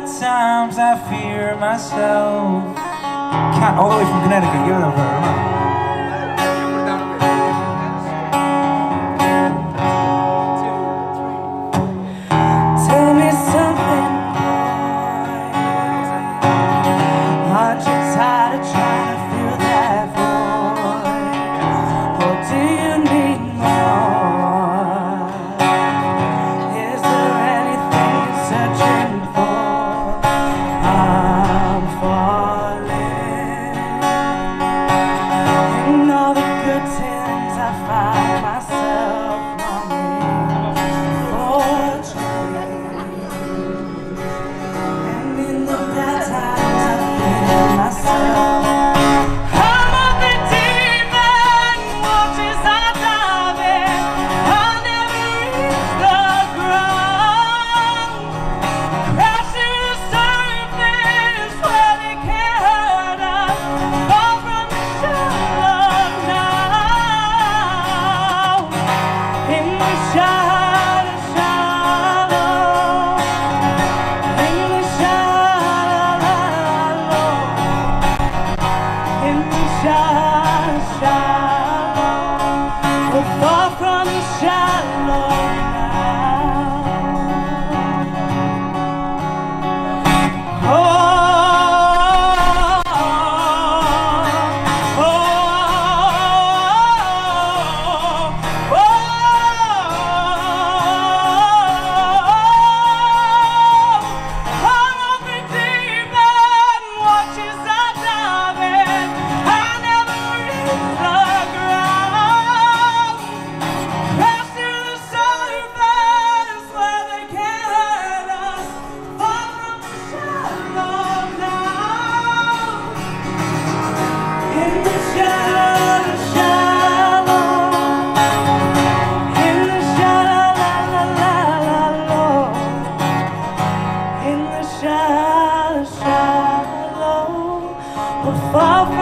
at times I fear myself. Cat all the way from Connecticut, give it up for. favor.